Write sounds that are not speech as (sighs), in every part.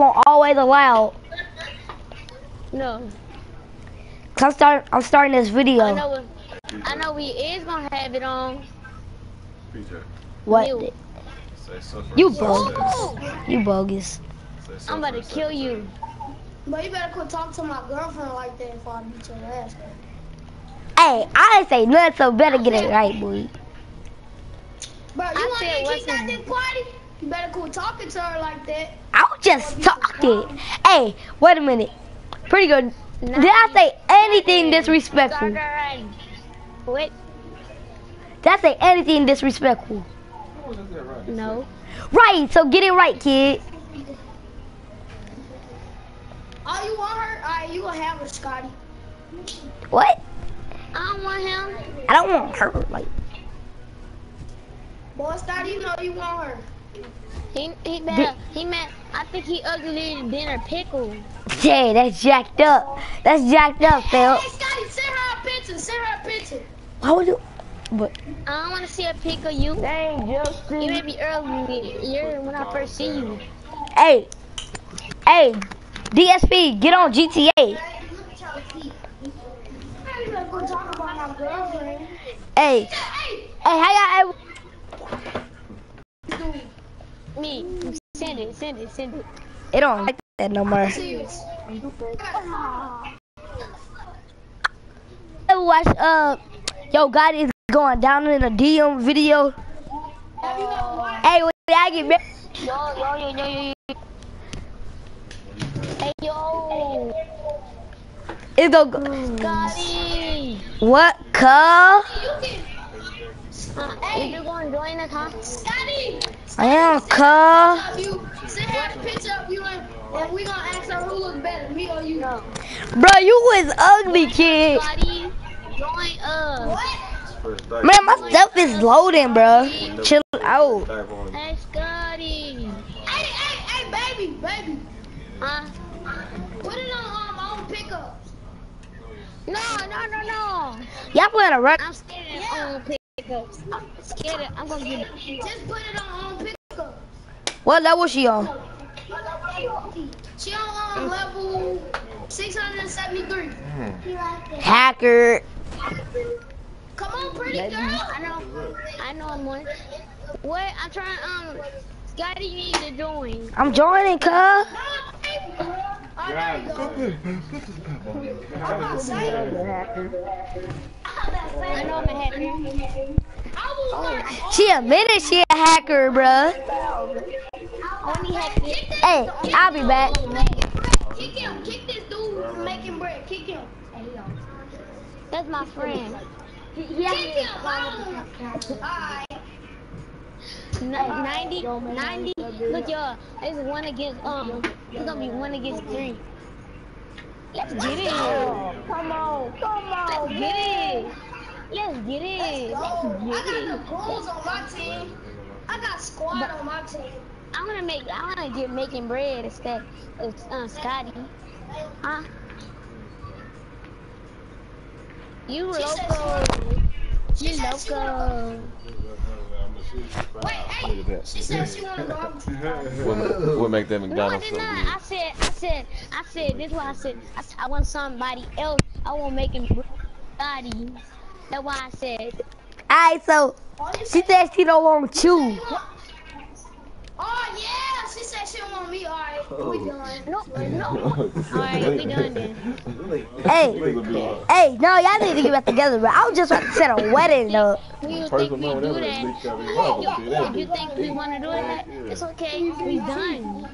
microphone always allowed? No. Cause I'm starting, I'm starting this video. I know. we- I know we is gonna have it on. PJ, What? You. say suffer. You success. bogus. You bogus. I'm about to kill you. But you better quit talking to my girlfriend like that before I beat your ass. Hey, I ain't say nothing, so better get it right, boy. Bro, you I want me to what's kick out this party? You better quit talking to her like that. I was just talking. Hey, wait a minute. Pretty good. Did I say anything disrespectful? Wait. Did I say anything disrespectful? No. Right, so get it right, kid. Oh, you want her? Alright, you gonna have her, Scotty. What? I don't want him. I don't want her. Like, Boy, Scotty, you know you want her. He he mad. He mad. I think he uglier than a pickle. yeah, that's jacked up. That's jacked up, Phil. Hey, Scotty, send her a picture. Send her a picture. Why would you? But I don't want to see a pic of you. dang, Justin. You may be early. You're when I first see you. Hey, hey, DSP, get on GTA. Hey, you better go talk about my girlfriend. Hey, hey, Hey, how y'all? dude, Me. Send it. Send it. Send it. It don't like that no more. serious. Ever watch uh, yo, God is going down in a DM video. Have you ever? Hey, when I get married, Yo yo yo yo yo. yo. Hey yo. it's gonna go. Scotty. What, cuh? You you gonna join us, huh? Scotty, I am you. Send her a picture of you and, and we gonna ask her who looks better, me or you. No. Bro, you was ugly, kid. Scotty, join us. What? Man, my stuff is loading, bro. Chill out. Hey Scotty. Hey, hey, hey, baby, baby. Huh? Put it on um, on pickups. No, no, no, no. Y'all playing a run? I'm scared of own pickups. Scared of, I'm gonna get it. Just put it on on pickups. What level she on? She on um, level 673. Hacker. Come on, pretty girl. I know, I know I'm one. What? I'm trying, um, Scotty, you need to join. I'm joining, cuh. No, baby. Oh, there you go. I'm not saying. I know I'm a hacker. I. She admitted she a hacker, bruh. Hey, I'll be back. Kick him. Kick this dude from making bread. Kick him. That's my friend. Kick him. Alright. 90, 90. Look, y'all. It's one against, um, it's gonna be one against three. Let's get it. Come on, come on. Let's get it. Let's get it. Let's I get got it. the bulls on my team. I got squad on my team. I wanna make, I wanna get making bread instead of uh, Scotty. Huh? You She said loco. She You said she wanna loco. Wait, hey. She said she wanna go. What, ma- what make that No, I did not. I said, I said, I said, this is what I said. I, said, I want somebody else. I want making body. That's why I said, Alright, so Oh, she said- said she don't want you. Oh yeah, she said she don't want me. All right, we done. no, (laughs) no. Alright, we done then. (laughs) Hey, hey, no, y'all need to get back together, bro. I was just about to set a (laughs) wedding up. We Person think we do that. that bitch got me wrong, I'ma say that You think we want to do that? It's okay. We done.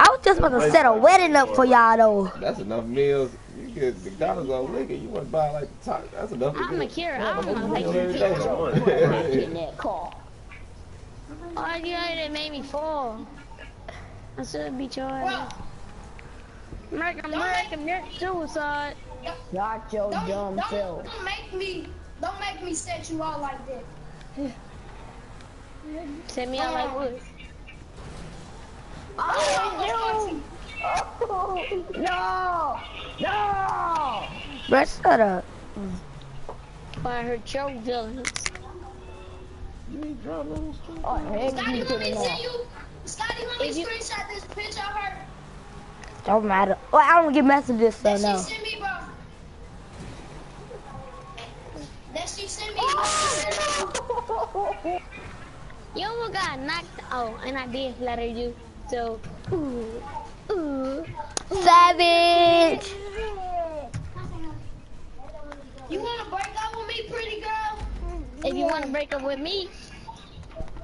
I was just about to set a wedding up for y'all, though. That's enough meals. You get McDonald's on liquor. You want to buy like the top. That's enough. to I'm a get- cure. I don't know Every how you day. get (laughs) in that car. Oh, you that made me fall. I should be charged. American, American, American suicide. Got your don't, dumb don't, self. Don't make me, don't make me set you out like that. (sighs) Set me out like wood. Oh, No! No! Bro, shut up. I heard choke villains. Scotty, let me see you. Scotty, let me screenshot this picture of her. Don't matter. Well, I don't get messages, so That no. she sent me, bro. That she sent me. You almost got knocked. Oh, and I did flatter you. So, ooh, ooh. Savage. You wanna break up with me, pretty girl? If you want to break up with me,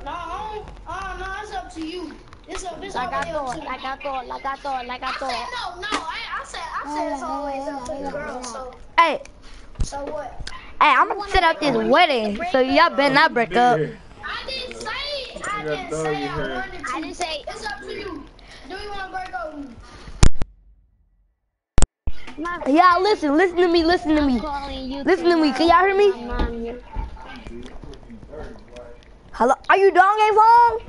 No, I don't, uh, no, it's up to you. It's up, it's like I always up thought, to you. like I thought, like I thought, like I I thought. no, no. I, I said, I said it's always up to the girl. So, Hey, so what? hey, I'm gonna set up this wedding, so y'all better not break up. Yeah. I didn't say, I You got didn't dog say in I here. wanted to. I didn't say. It's up to you. Do you wanna break up with me? My Y'all listen, listen to me, listen to me. Listen to me, can y'all hear me? My mom here. Hello, are you dong game phone?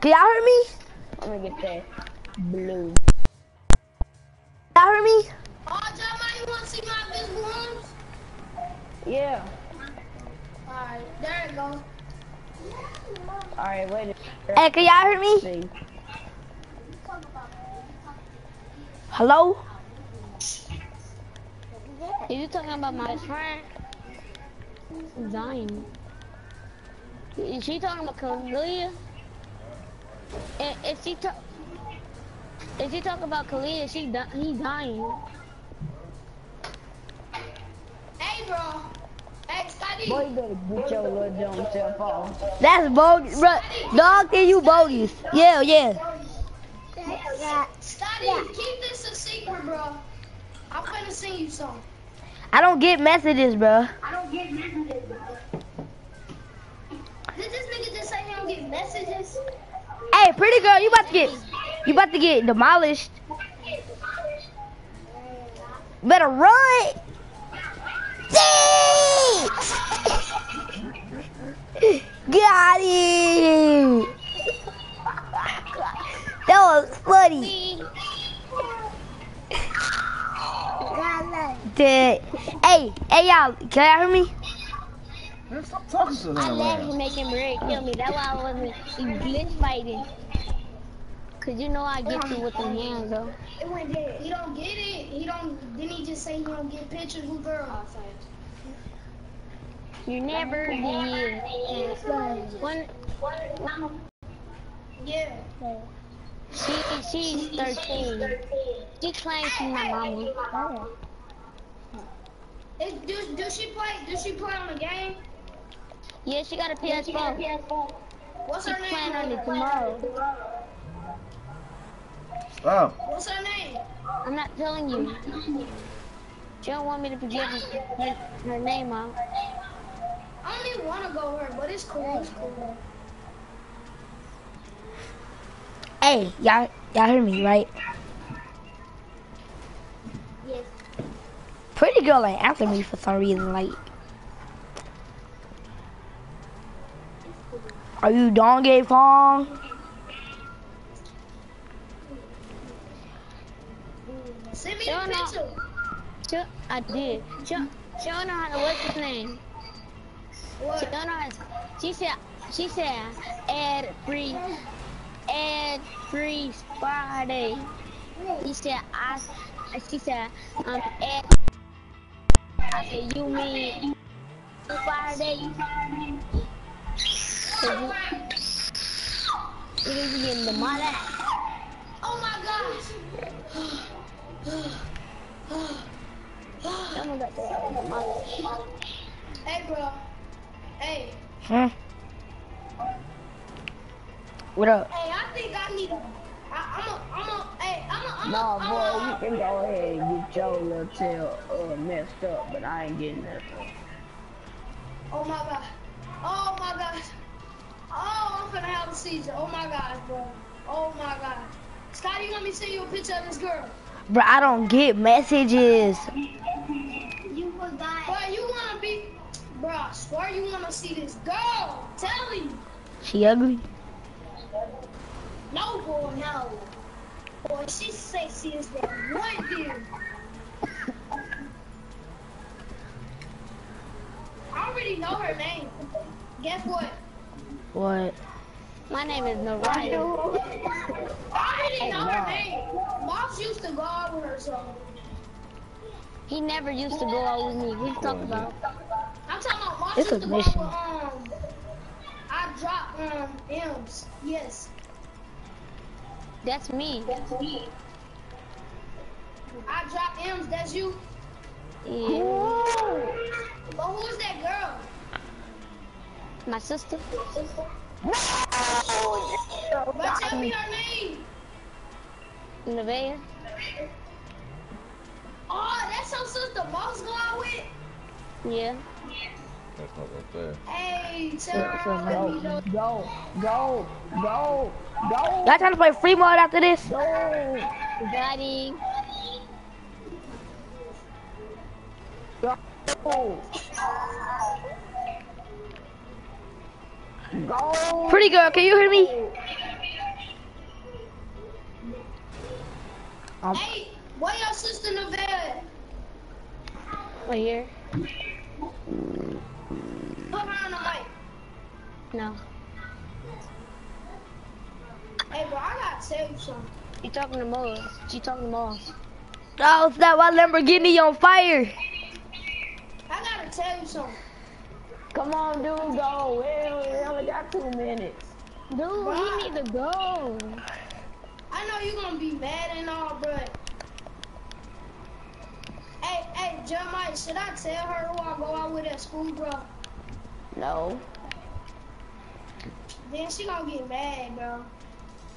Can y'all hear me? I'm gonna get that blue. Y'all hear me? Oh, Jeremiah, you wanna see my invisible arms? Yeah. Alright, there it go. All right, wait. Hey, can y'all hear me? Hello? Are you talking about my friend? Dying. Is she talking about Kalia? And if she talk, if she talking about Kalia, she di- he dying. Hey, bro. Hey, Scotty. Boy, you better get your little dumb self off. That's bogus, bro. Dog, then you bogus. Yeah, yeah. Scotty, keep this a secret, bro. I'm finna sing you something. I don't get messages, bro. I don't get messages, bro. Did this nigga just say he don't get messages? Hey, pretty girl, you about to get, you about to get demolished. Better run. Dang! Got it. That was funny. Dead. Hey, hey y'all, can y'all hear me? Man, stop talking to I them, let him make him Ray kill me. That's why I wasn't glitch fighting. Cause you know I get you with the hands though. It went dead. He don't get it. He don't. Didn't he just say he don't get pictures with girls? Oh, You never did. One, Yeah. she she's 13. She claims she's my mama. Is, do, do she play? Does she play on the game? Yeah, she got a PS4. What's She's her playing on name? it tomorrow. Stop. What's her name? I'm not telling you. She don't want me to forget her, her name out. I don't even want to go her, but it's cool. It's cool. Hey, y'all, y'all hear me, right? Yes. Pretty girl ain't after me for some reason. Like, are you Dongay Pong? Send me She the don't know. picture. She, I did. She, she don't know how to what's his name. She said she said add free Friday. She said I she said um add I said you mean Friday? You, need to in the mother. Oh my gosh. (sighs) (sighs) (sighs) The. Hey, bro. Hey. Hmm. What up? Hey, I think I need a. I, I'm a. I'm a. Hey, I'm a. I'm a. Nah, I'm boy, a, you can go ahead and get your little tail uh, messed up, but I ain't getting that. Oh my god. Oh my god. Oh, I'm gonna have a seizure. Oh my god, bro. Oh my god. Scotty, you want me to send you a picture of this girl? Bro, I don't get messages. You was dying. Bro, you wanna be. Bro, I swear you wanna see this girl. Tell me. She ugly? No, boy, no. Boy, she's sexy as that one dude. I already know her name. Guess what? What? My name is Naraya. I didn't know her name. Moss used to go out with her, so. He never used to go out with me. What you talking about? I'm talking about Moss This is to go out mission. um, I dropped, um, M's. Yes. That's me. That's me. I dropped M's, that's you. Yeah. But who's that girl? My sister. But tell me her name. Nevaeh. Oh, that's her sister Moss go out with? Yeah. That's not right there. Hey, tell her so I'll let me know. Go, go, go, go, Y'all trying to play free mode after this? go. Got him. Go. Go. Pretty girl, can you hear me? Hey, where your sister Nevada? Right here. No. Hey, bro, I gotta tell you something. You talking to Moss. You talking to Moss. Oh, it's that my Lamborghini on fire. I gotta tell you something. Come on, dude, go. We we only got two minutes. Dude, he need to go. I know you're gonna be mad and all, but. Hey, hey, Jeremiah, should I tell her who I go out with at school, bro? No. Then she gonna get mad, bro.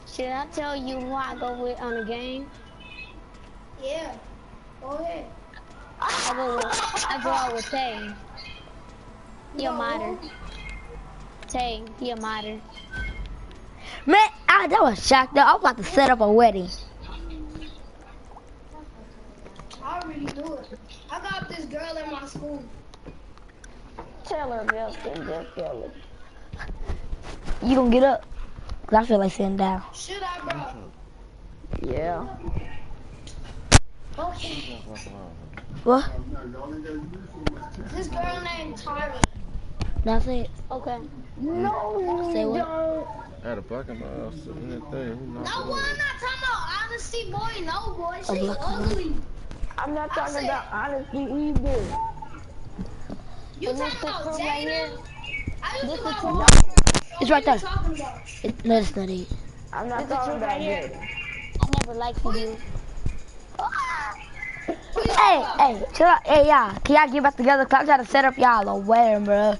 Should I tell you who I go with on the game? Yeah. Go ahead. I go with, I go out with Tay. He a No. modder. Tay, he a modder. Man, I, that was shocked though. I was about to set up a wedding. I already knew it. I got this girl in my school. Tell her, Justin. Just tell her. You gonna get up? Cause I feel like sitting down. Should I, bro? Yeah. Okay. What? This girl named Tyra. That's it. Okay. No, Say what? don't. I had a black and mild sitting in that thing. No, it boy. I'm not talking about honesty, boy. No, boy. A She's black woman. I'm not talking said- about honesty either. You talking about truth right? Jada? I used This to It's right What are you there. talking about? It, no, it's not it. I'm not This the talking about right here. I never liked you. Hey, hey, chill out. Hey, y'all. Can y'all get back together? Cause I'm trying to set up y'all a wedding, bro.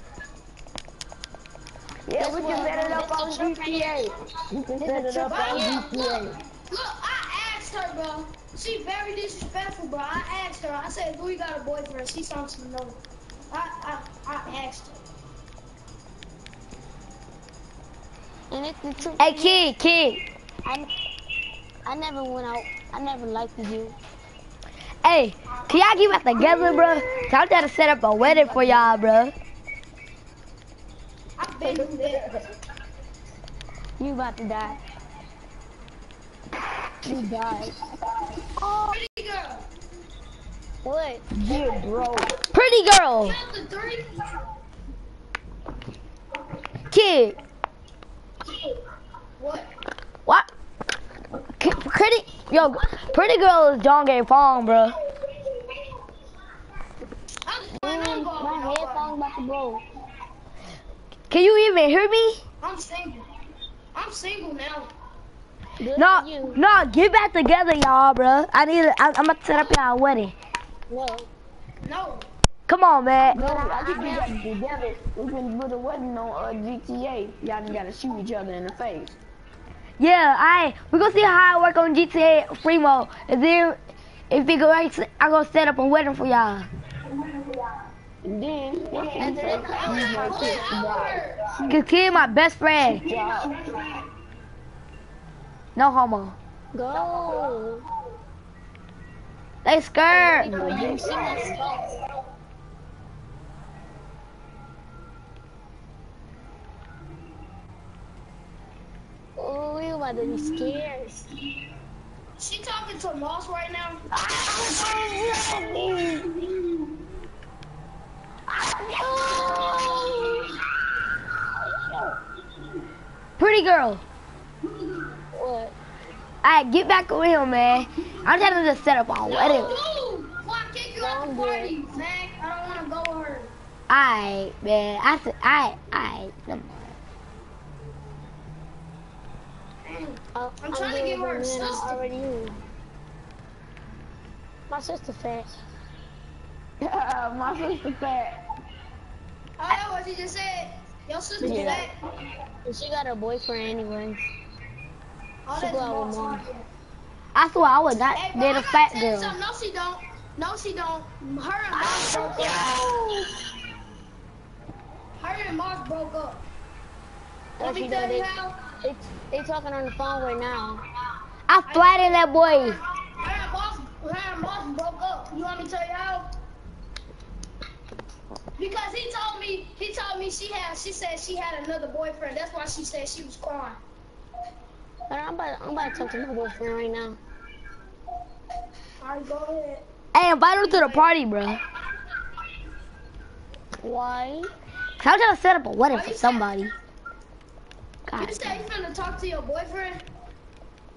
Yeah, we can one, set it up this on the truth right here. GTA. We can set it up on here. GTA. Look, I asked her, bro. She very disrespectful, bro. I asked her. I said, "Do you got a boyfriend?" She told me no. I, I, I asked her. And it's the truth. Hey, kid, kid. I, I never went out. I never liked you. Hey, can y'all get back together, bro? Cause I'm trying to set up a wedding for y'all, bro. I've been that. You about to die. You died. Pretty girl. What? Yeah, bro. Pretty girl, Count the three. kid. What? What? Pretty, yo, pretty girl is John Gay Fong, bro. I'm fine. I'm Dude, going. my headphones about to blow. Can you even hear me? I'm single. I'm single now. Good No, no, get back together, y'all, bro. I need, I, I'm about to set up y'all wedding. No. No. Come on, man. No, I think we got together. We can put a wedding on uh, GTA. Y'all just gotta shoot each other in the face. Yeah, I we gonna see how I work on GTA free mode. And then if it go right, I gonna set up a wedding for y'all. And then, once you And then- say, you might kiss the bride. Cause kid my best friend. No homo. Go. They scared. You see my. Oh, you about to be scared. She talking to Moss right now. Pretty girl. What? Alright, get back with him, man. I'm trying to just set up on No, whatever. dude! Before I kick you out the party, man. I don't want to go with her. Alright, man. I said, alright, alright. Uh, I'm trying to doing get her it, a man. Sister. already knew. My sister fat. Yeah, (laughs) My sister fat. Oh, that's what you just said. Your sister Yeah. fat. And she got a boyfriend anyway. Oh, She that's go out with mom. I swear I would not Hey, bro, date I a gotta fat girl. something. No, she don't. No, she don't. Her and Moss broke up. Her and Moss broke up. Let me tell you They, how. They, they talking on the phone right now. I flattened that boy. Her and Moss, her and Moss broke up. You want me to tell you how? Because he told me, he told me she had, she said she had another boyfriend. That's why she said she was crying. But I'm about, I'm about to talk to my boyfriend right now. Alright, go ahead. Hey, invite her to the party, bro. Why? Cause I'm trying to set up a wedding for somebody. God. You said you finna talk to your boyfriend?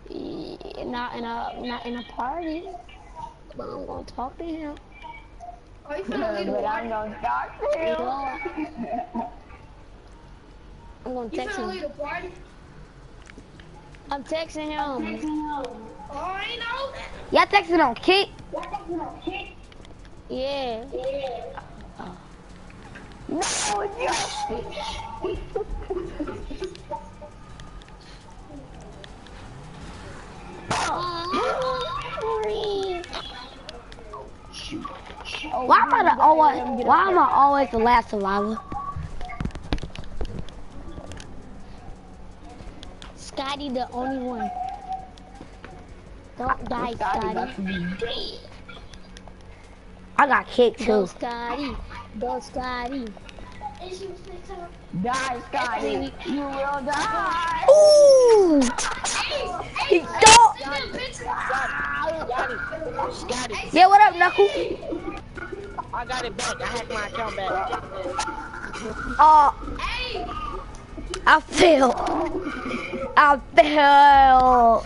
Eh, Not in a, not in a party. But I'm gonna talk to him. Are you finna leave the but I'm party? gonna start to You him. know, I'm gonna (laughs) You text finna leave him. the party? I'm texting him. Oh, I ain't know that. Y'all texting on Kate? Yeah. yeah. No, you. (laughs) Why am I the always? Why am I always the last survivor? Scotty, the only one. Don't die, Scotty. I got kicked Go, too. Scotty. Go, Scotty. Die, Scotty. You will die. Ooh! He don't. Yeah, what up, Knuckle? I got it back. I hacked my account back. Uh, Hey, I failed. I failed.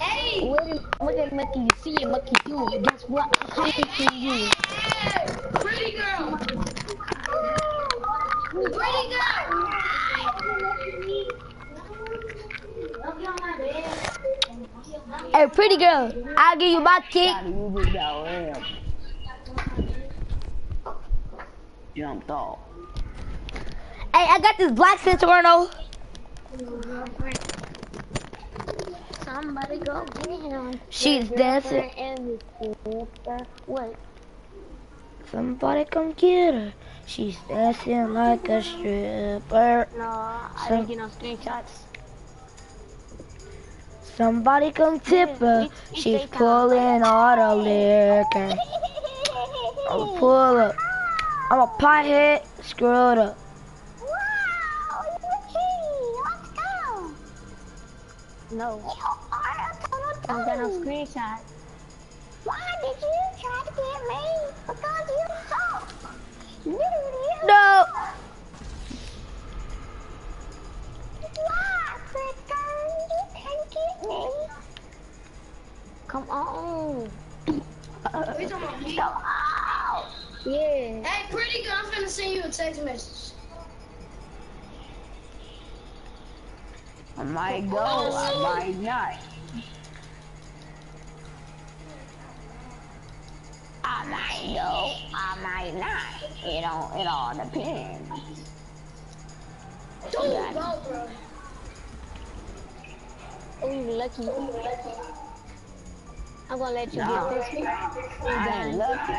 hey, Look at, look at Mickey. You see it, Mickey. You. Guess what? I'm coming to you. hey, pretty girl. Pretty girl. Hey, pretty girl, I'll give you my kick. Scotty, you just got. Jumped off. Hey, I got this black Centurion. Somebody go get him. She's dancing. And the What? Somebody come get her. She's dancing like a stripper. No, I So- didn't get no screenshots. Somebody come tip (laughs) her. She's pulling all the liquor. I'ma pull up. I'm a pothead, screwed up. No. I don't got no screenshot. Why did you try to get me? Because you suck. You, you. No. Why, Cricker? You can't get. Come on. What talking about me? Yeah. Hey, pretty girl, I'm finna send you a text message. I might go, I might not. I might go, I might not. It don't, it all depends. Dude, go, bro. Ooh, oh, lucky. I'm gonna let you No. get this. one. I ain't lucky.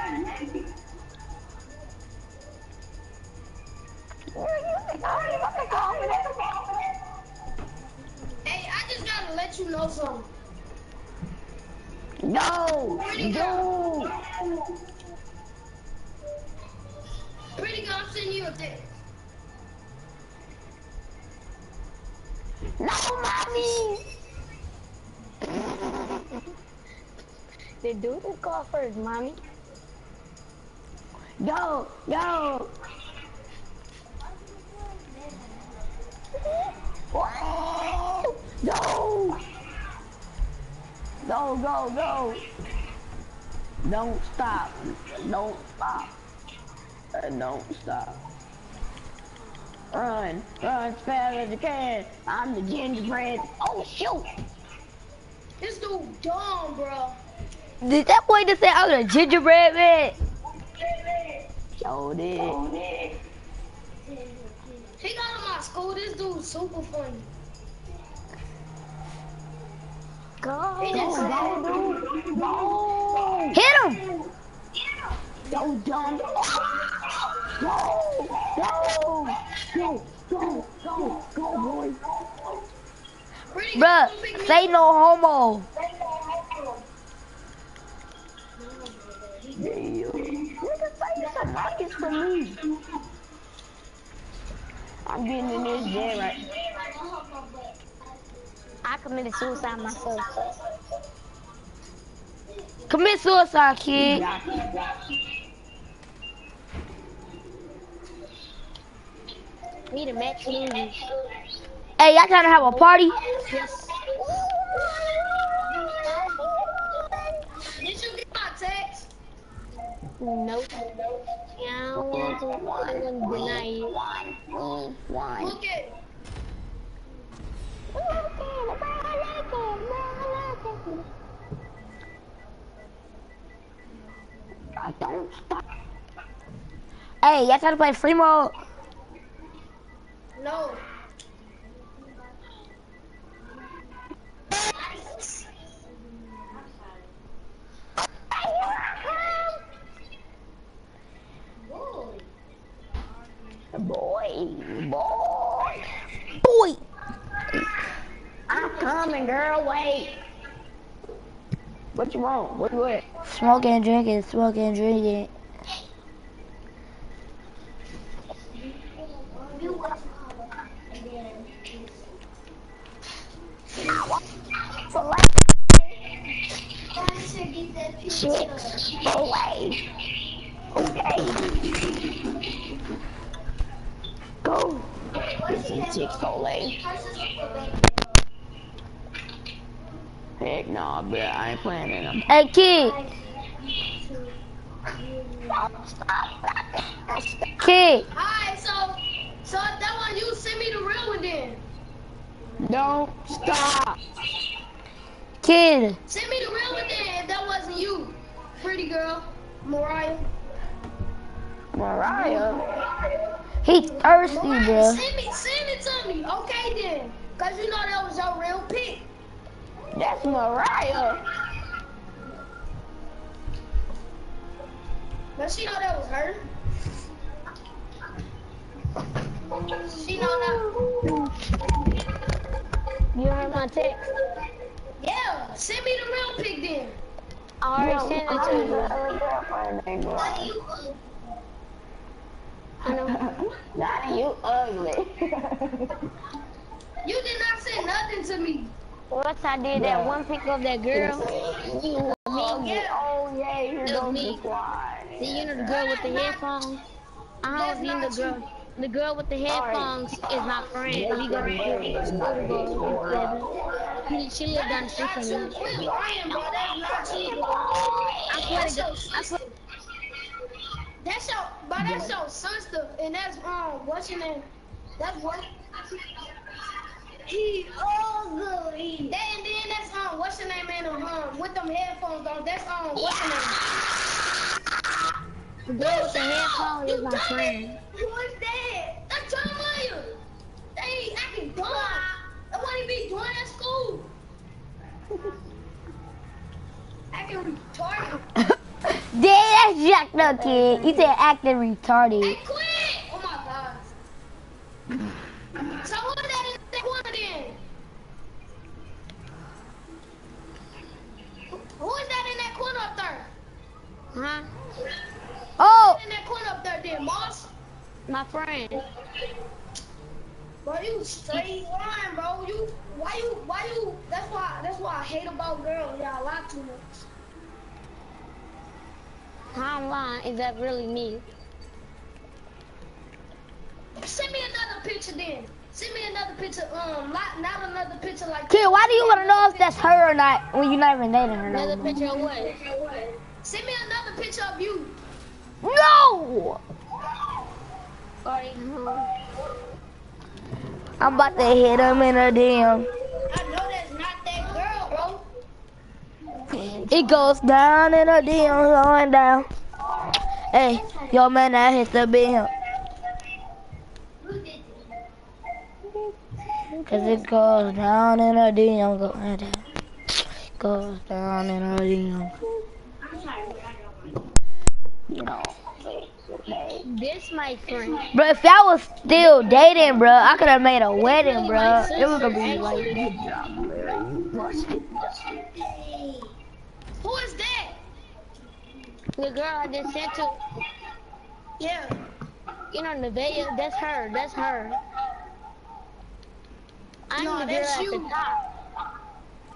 Hey, I just gotta let you know something. No, No! Pretty girl, I'm sending you a text. No, mommy. They do the call first, mommy. Go, go. Go, go, go. Don't stop. Don't stop. And don't stop. Run, run as fast as you can. I'm the gingerbread. Oh shoot! This dude dumb, bro. Did that boy just say I was a gingerbread man? Show did. He got in my school. This dude's super funny. Go. He just Go. Go. Hit him! Go, dumb. Go. Go. Go. Go. Go. Go, boy. Bruh, good. Pick me say no homo. Nigga, say some nuggets for me. I'm getting in this jam right. I committed suicide myself. Commit suicide, kid. Need a match. Hey, y'all trying to have a party? Yes. Did you get my text? Nope. Yeah, I don't want to. I'm gonna deny. Look at. I don't stop. Hey, trying to play free mode? No. Boy, boy. Boy! I'm coming, girl. Wait. What you want? What you want? Smoking and drinking, smoking and drinking. Chicks. Away. Okay. Go. Get some Chick-fil-A. Nah, bro. I ain't playing in them. Hey, kid. Kid. Alright, so so that one you send me the real one then. Don't stop. Kid. Send me the real one then if that wasn't you. Pretty girl. Mariah. Mariah. He thirsty, Mariah, bro. send me send it to me. Okay then. Cause you know that was your real pic. That's Mariah. But she know that was her. She know that. You heard my text? Yeah, send me the real pic then. I already sent it to you. Other girlfriend named Mariah. I know. Not you ugly. (laughs) You did not say nothing to me. Once I did that one pic of that girl, you oh, ugly. Yeah. Oh yeah, you was don't me. just fly. see, you know the girl with the headphones? I That's was in the not girl. The girl with the headphones is my friend. We go to school together. She- She lived down the street from me. Quit lying, bro. That's you, bro. I swear That's to God, I swear, That's your, but that's your sister, and that's um, what's your name? That's what. He ugly. That, and then that's um, what's your name, man? Um, with them headphones on. That's um, what's your name? the girl with the headphones is my friend. Who is that? That's Jeremiah. They acting dumb. That's what he be doing at school. (laughs) acting retarded. (laughs) Damn, that's jacked up, kid. You said acting retarded. Hey, retarded. quit! Oh my god. So who is that in that corner then? Who is that in that corner up there? Huh? Oh, In that corner up there then, Moss? My friend. Bro, you straight line, bro. You why you why you that's why that's why I hate about girls. Y'all lie too much. I'm lying. That really me? Send me another picture then. Send me another picture. Um, not, not another picture like. Kid, why do you want to know if that's her or not when you're not even dating her? Another No, picture of what? Send me another picture of you. no! Sorry. I'm about to hit him in a damn. I know that's not that girl, bro. It goes down in a damn, going down. Hey, yo man, that hits the beam. Cause it goes down in a damn, going down. Goes down in a damn. This my friend. Bro, if y'all was still dating, bro, I could have made a wedding, bro. It was gonna be like, Who is that? The girl I just sent to, Yeah. you know, Nevaeh, that's her. That's her. I'm No, the girl that's at you. the top.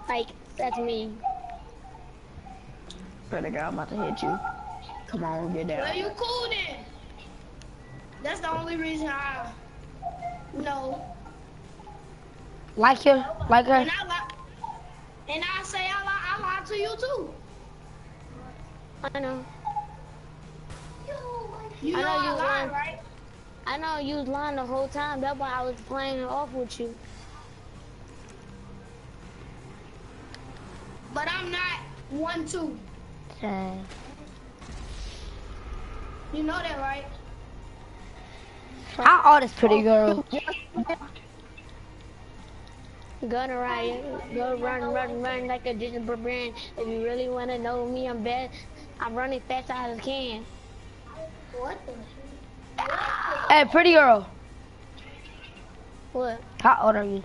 Like, that's me. Pretty girl, I'm about to hit you. Come on, get Well, down. you cool then. That's the only reason I. No. like her, like her. And I lie. And I say I lie, I lie to you too. I know. You I know, know you lie, lying. right? I know you was lying the whole time. That's why I was playing off with you. But I'm not one two. Dang. You know that, right? I old this pretty oh. girl? (laughs) Gonna ride, go run, run, run like a Disney brand. If you really wanna know me, I'm bad. I'm running fast as I can. What the? Hey, pretty girl. What? How old are you?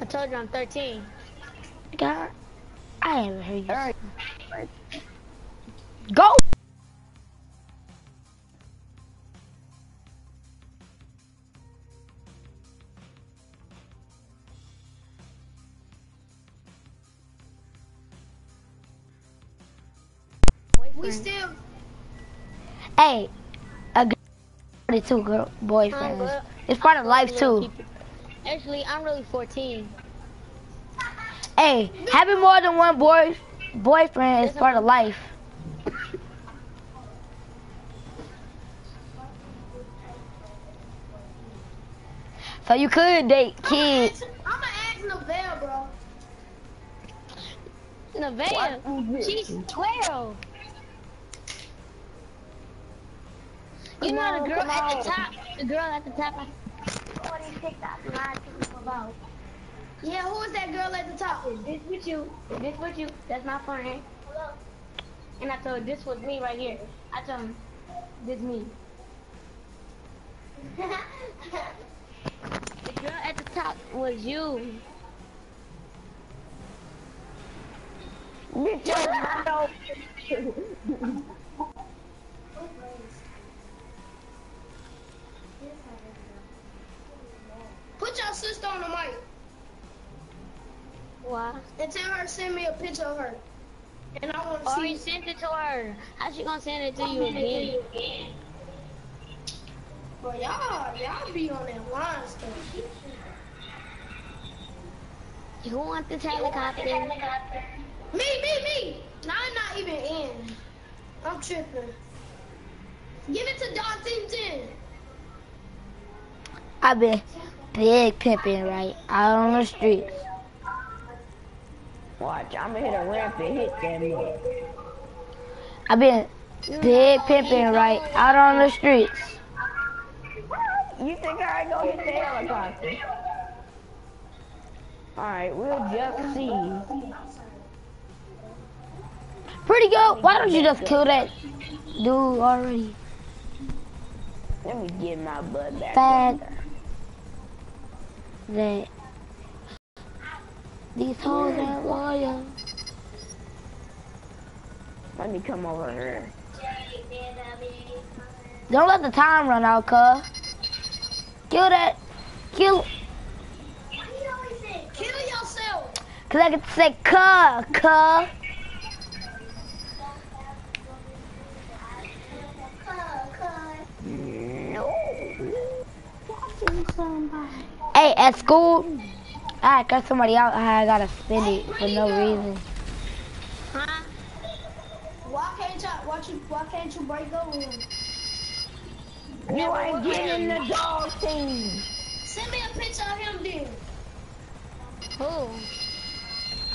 I told you I'm 13. God, I haven't heard you. Alright. Go. We still. Hey, a girl, two girl Um, boyfriends. but It's part of life too. people. Actually, I'm really 14. Hey, having more than one boy boyfriend is part of life. So you could date kids. I'm gonna ask Neville, bro. Nevaeh, she's 12. You know the girl at the top, the girl at the top. I- Yeah, who is that girl at the top? This with you, this with you. That's my friend. Hello. And I told this was me right here. I told him, this me. (laughs) The girl at the top was you. Get your mouth. Put your sister on the mic Why? and tell her to send me a picture of her. And I want to see. See. sent it to her. How she gonna send it to you again? Bro, y'all, y'all be on that line stuff. Who wants this helicopter? Me, me, me. Now I'm not even in. I'm tripping. Give it to Don Team 10. I've been big pimping right out on the streets. Watch, I'm gonna hit a ramp and hit that mug. I've been big pimping right out on the streets. You think I ain't gonna hit the helicopter? Alright, we'll just see. Pretty girl, why don't you just kill that dude already? Let me get my butt back. Bad. That these hoes ain't loyal. Let me come over here. Don't let the time run out, cuz. Kill that. Kill. Kill yourself. Cause I can say cuh, cuh. No. Hey, at school, I cut somebody out. I gotta spend it for no reason. Huh? Why can't you, why, you, why can't you break up with him? You ain't getting the dog team. Send me a picture of him dude. Who?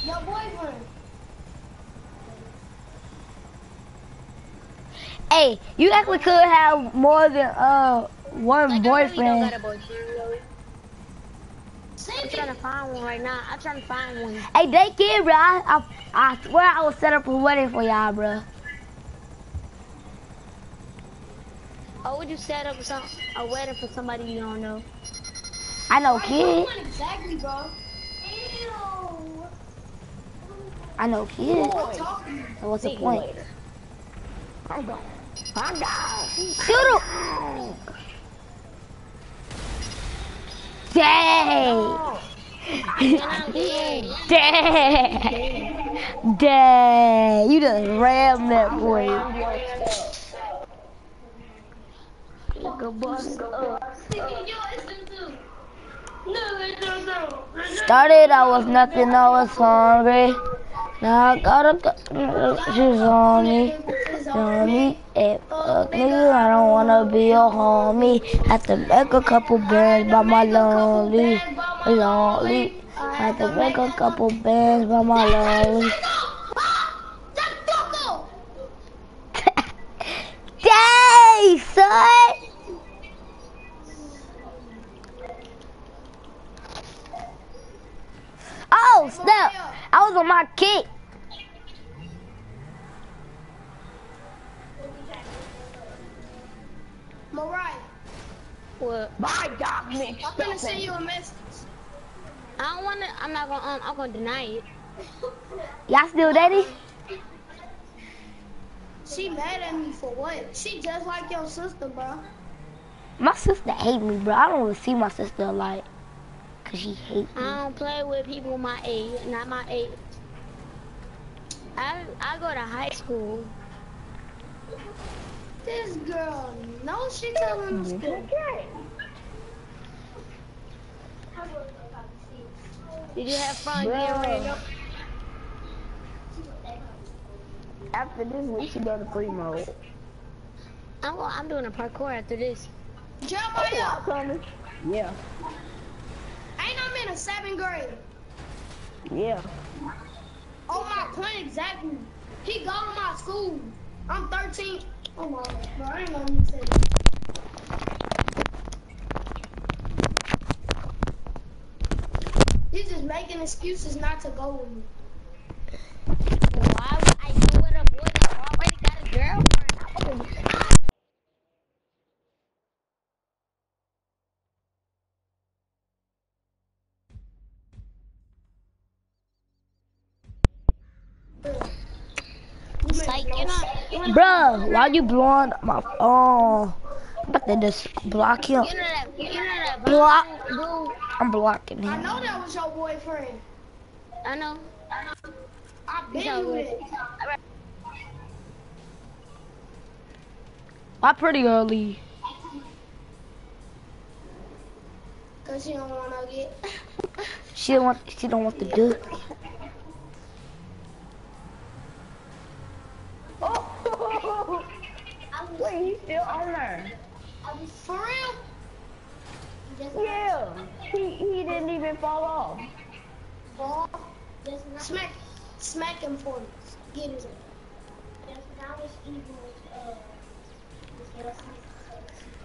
Your boyfriend. Hey, you actually could have more than uh one Like, I really don't boyfriend. got a boyfriend, really. Send I'm trying to find one right now. I'm trying to find one. Hey, they kid, bro. I, I, I swear I will set up a wedding for y'all, bro. Or oh, would you set up some a wedding for somebody you don't know? I know kid. Exactly, bro. Ew. I know kid. So what's the See you point? I'm gone. I'm down. Shoot him! I'm. Dang! Dang! You just rammed that boy. Started, I was nothing, I was hungry. Now I gotta go. She's on me. On me. Hey, fuck nigga, I don't wanna be your homie. Have to make a couple bands by my lonely. Lonely. Have to make a couple bands by my lonely. (laughs) Dang, son! Oh, snap! I was on my kick. Mariah, What? My dog mixed I'm gonna send you a message. I don't wanna. I'm not gonna. Um, I'm gonna deny it. Y'all still dating? She mad at me for what? She just like your sister, bro. My sister hate me, bro. I don't even see my sister a lot. Cause she hate me. I don't play with people my age, not my age. I I go to high school. This girl, no, she telling us mm-hmm. school. Did you have fun ready? After this week, she go to free mode. I'm I'm doing a parkour after this. Jump Jeremiah, oh, Coming? Yeah. I'm in a seventh grade. Yeah. Oh my point exactly. He go to my school. I'm 13. Oh my god, bro, I ain't gonna say that. He's just making excuses not to go with me. Why would I go with a boy that already got a girlfriend? I wouldn't- You make Like, no you know, sense. you know, Bruh, why you blowing up my phone? I'm about to just block him. you know that, you know that Block. dude? I'm blocking him. I know that was your boyfriend. I know. I He's been all knew good. it. Why pretty early? Cause you don't wanna get. (laughs) She don't want. She don't want to do. Oh! Wait, he's still on there. For real? Yeah. He, he didn't even fall off. Ball. Smack, smack him for me. Get uh, his.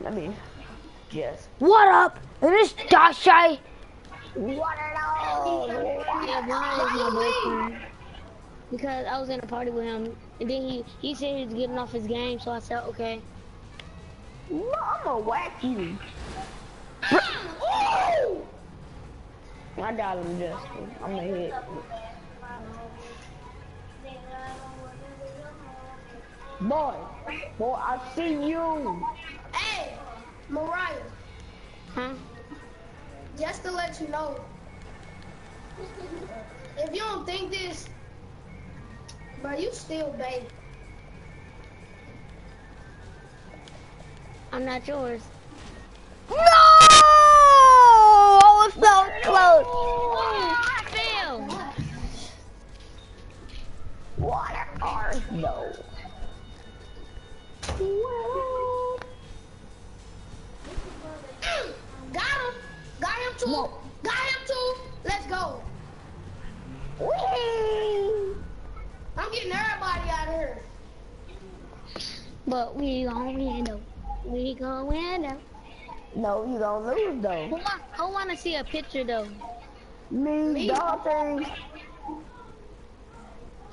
Let me just. What up? This Dashay. What are those? Yeah, Brian is my boyfriend. Because I was in a party with him, and then he he said he was getting off his game, so I said okay. No, I'm gonna whack you. I got him, Justin. I'm gonna hit. Boy, boy, I see you. Hey, Mariah. Huh? Just to let you know, if you don't think this, Bro, you still bait. I'm not yours. No! Oh, it's so close. Oh, I feel. Water cars, no. Got him. Got him too. No. Got him too. Let's go. Whee! I'm getting everybody out of here. But we gon' win though. We gon' win though. No, you gonna lose Who, though. wa- who wanna see a picture though? Me, dog thing.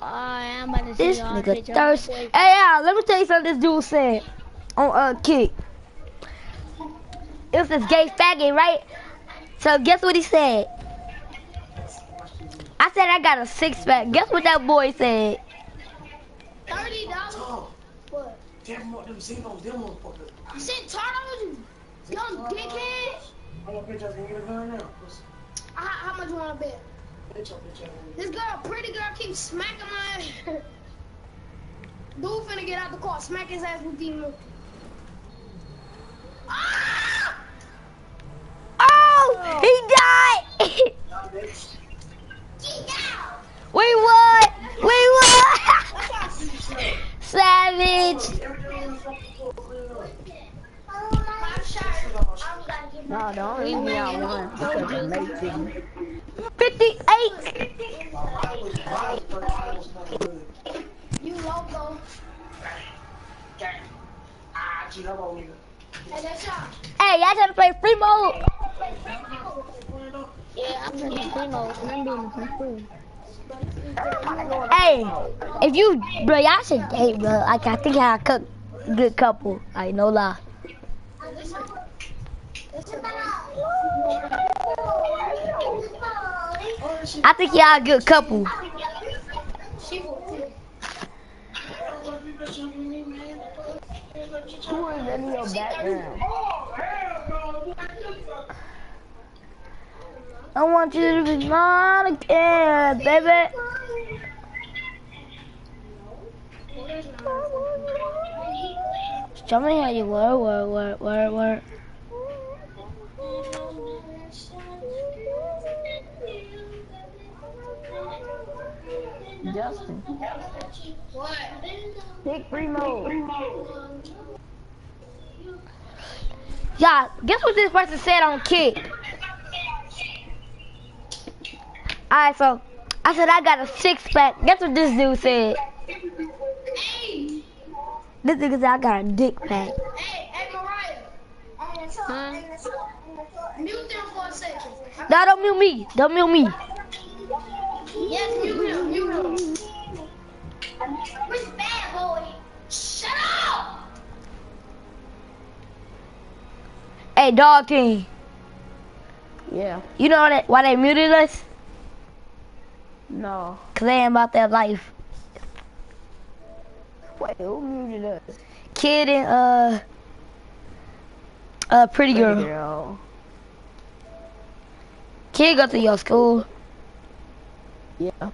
Alright, I'm about to see This y'all nigga picture. thirst. Hey, yeah, let me tell you something this dude said on uh kick. It was this gay faggot, right? So guess what he said? I said I got a six pack. Guess what that boy said? What? damn what them Zenos, them motherfuckers. I said Tardos, you young dickhead. I'm a bitch ass gonna get a gun now. How, how much you wanna bet? Bitch, up, bitch ass gonna This girl, pretty girl, keeps smacking my ass. (laughs) Dude finna get out the car, smack his ass with the milk. Ah! Oh, he died. (laughs) get bitch. Get out! Give No, don't leave me out one. Because I'm making. 58. I I was first, I was fucking good. you loco. Gang. G, how about nigga? Hey, that shot. Hey, y'all trying to play free mode? Yeah, I'm doing free mode. I'm doing free. Hey, if you, bro, y'all should date, bro. Like, I think y'all cook good couple. I no lie. I think y'all a good couple. Who is in your background? I want you to be mine again, baby. Show me how you work, work, work, work, work. Justin. What? Pick free mode. Yeah, guess what this person said on Kick? Alright, so I said I got a six pack. Guess what this dude said? Hey, This nigga said I got a dick pack. hey, hey, Mariah. Huh? Mute them for a second. No, don't mute me. Don't mute me. Yes, mute him, mute him. Where's bad boy? Shut up! Hey, dog team. Yeah. You know that why they muted us? No. Cause they ain't about that life. Wait, who muted us? Kid and uh, uh, pretty girl. Pretty girl. Kid go to your school. Yeah.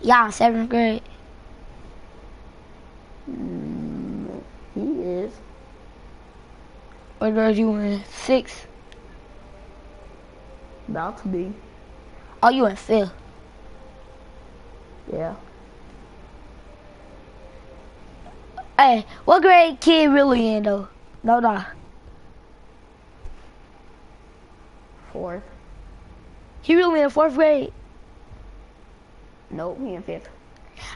Y'all seventh grade. Mm, he is. Or girls you in sixth? About to be. Oh, you in fifth. Yeah. Hey, what grade kid really in though? No, no. Fourth. He really in fourth grade. Nope, he in fifth.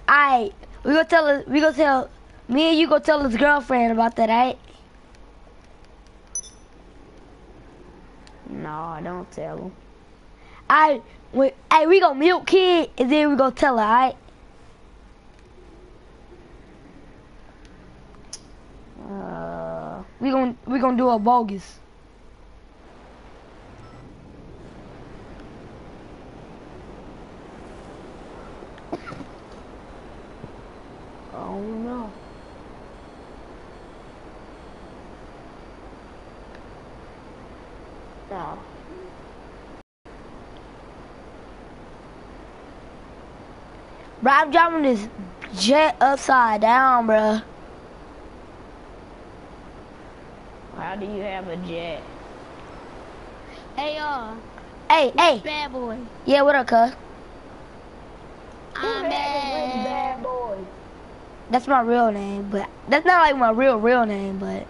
Alright, we gonna tell us. We gonna tell me and you gonna tell his girlfriend about that, alright? No, don't tell him. I, we, hey, we gonna mute kid and then we gonna tell her, alright? Uh, We gonna we gonna do a bogus. oh no. No. Bro, I'm driving this jet upside down, bro. How do you have a jet? Hey y'all, Hey, hey, bad boy. yeah, what up, cuz? I'm bad. Bad boy. That's my real name, but that's not like my real real name, but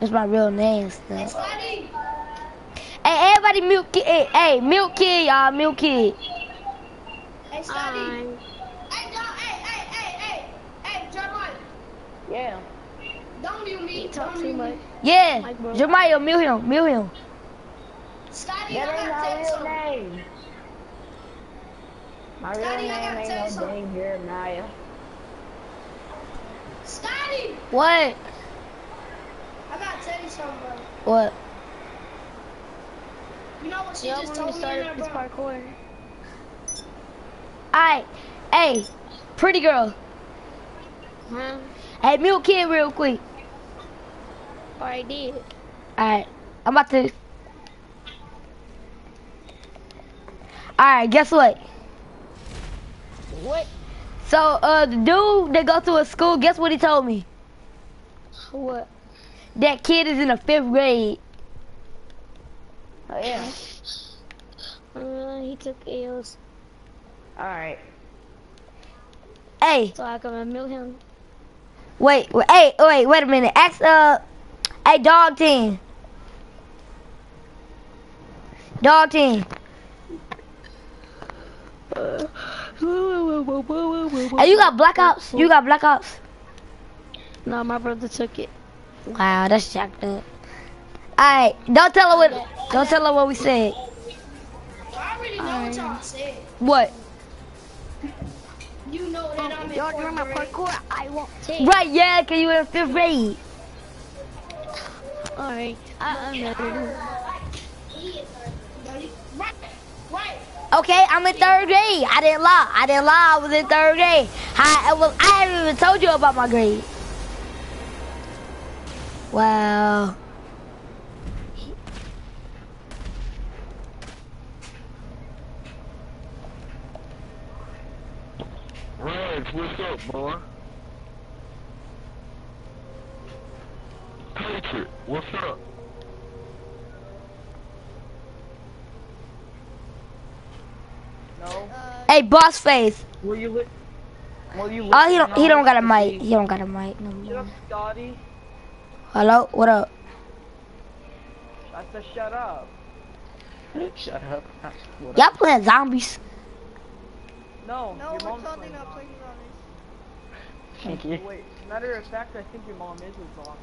it's my real name Hey, stuff. Scotty. Hey, everybody, milk kid. Hey, hey, milk kid, y'all, milk kid. Hey, Scotty. Um, Hey, John. Hey, hey, hey, hey. Hey, Jeremiah. Yeah. Don't mute me. you talk Don't too mute much. me. Yeah, Like, bro. Jemiah, mute him, mute him. Scotty, I That ain't gotta my tell you real something. name. My real Scotty, I name ain't no something. dang Jeremiah. Scotty, What? I gotta tell you something, bro. What? You know what she Y'all just told to me start in there, this parkour? Alright, hey, pretty girl. Huh? Hey, milk kid, real quick. Already did. Alright, I'm about to. Alright, guess what? What? So, uh, the dude that go to a school, guess what he told me? What? That kid is in the fifth grade. Oh yeah. Uh, he took eels. Alright. Hey, so I can mute him. wait, wait, hey, wait, wait a minute. Ask, uh, hey, dog team. Dog team. Hey, you got black ops? You got black ops? No, my brother took it. Wow, that's jacked up. Alright, don't tell her what, don't tell her what we said. I already know what y'all said. What? You know that I'm in Y'all fourth remember grade. parkour? I won't take. Right, yeah, cause you in fifth grade. Alright, I, I'm ready. Right, right. Okay, I'm in third grade. I didn't lie. I didn't lie. I was in third grade. I, I was. I haven't even told you about my grade. Wow. Rags, what's up, boy? Patriot, what's up? No. Hey, boss face. Will you li- Will you Oh, he don't. He don't got a to mic. He don't got a mic no Shut up, more. Scotty. Hello. What up? I said shut up. Shut up. Y'all playing zombies? No, No, your we're mom's talking playing about on. playing zombies. Wait, matter of fact, I think your mom is a zombie.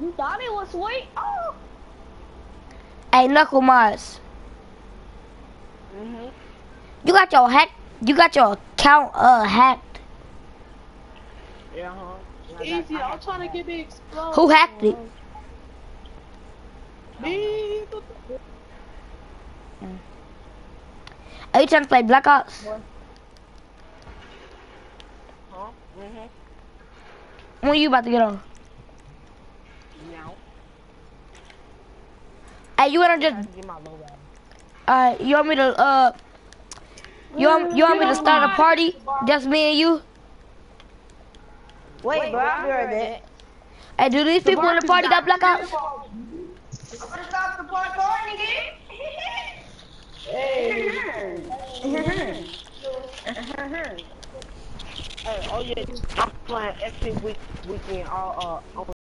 You thought it was sweet? Oh. Hey, Knuckle Mars. Mm-hmm. You got your hack. You got your account uh hacked. Yeah, huh? I got- Easy, I I'm trying to that. get the explode. Who hacked it? Me. Are you trying to play Black Ops? Huh? Mm-hmm. When you about to get on? Meow. Hey, you wanna just? had to get my low ride. Uh, you want me to uh? You want you want me to start a party? Just me and you? Wait, bro, I'll be right back. Hey, do these people in the party got Black Ops? Hey, oh yeah, I'm playing FC week weekend all uh on